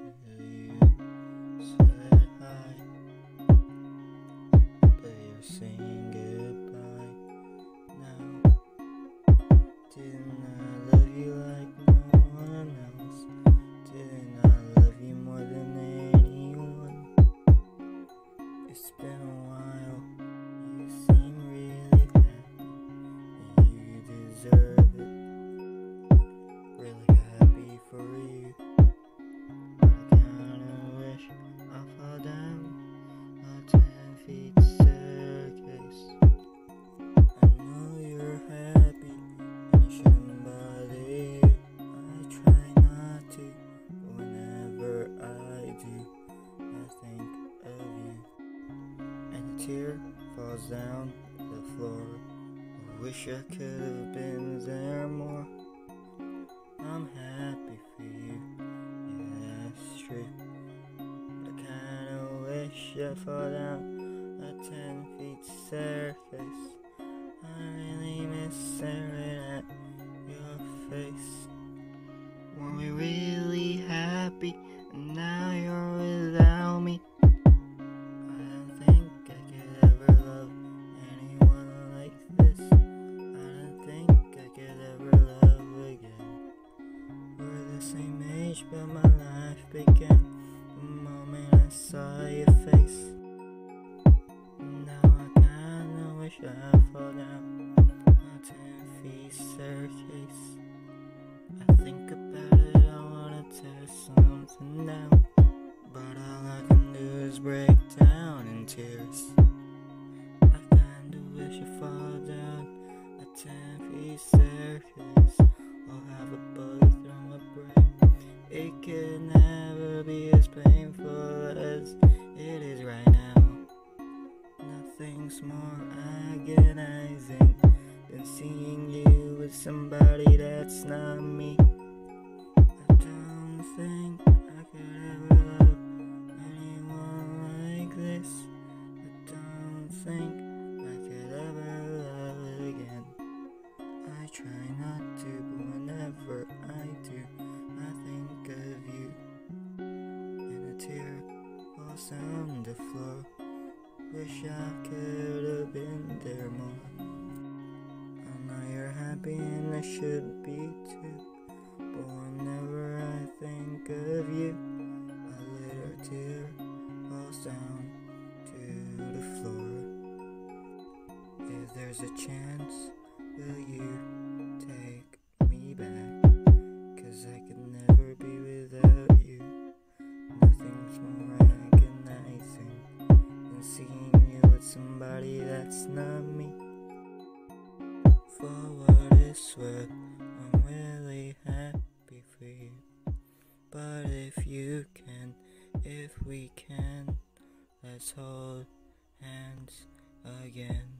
Yeah. Tear falls down the floor. I wish I could have been there more. I'm happy for you, yeah, that's true. But I kinda wish I fall down a ten feet surface. I really miss staring at your face. Were we really happy and now but my life began the moment I saw your face. Now I kinda wish I fall down a ten feet staircase. I think about it, I wanna tear something down, but all I can do is break down in tears. I kinda wish I fall down a ten feet staircase, or have a bullet Nothing's more agonizing than seeing you with somebody that's not me. I don't think I could ever love anyone like this. I don't think I could ever love again. I try not to, but whenever I do, I think of you. And a tear falls on the floor. Wish I could have been there more. I know you're happy and I should be too. But whenever I think of you, a little tear falls down to the floor. If there's a chance, will you what it's worth, I'm really happy for you. But if you can, if we can, let's hold hands again.